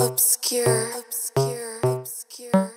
obscure, obscure, obscure,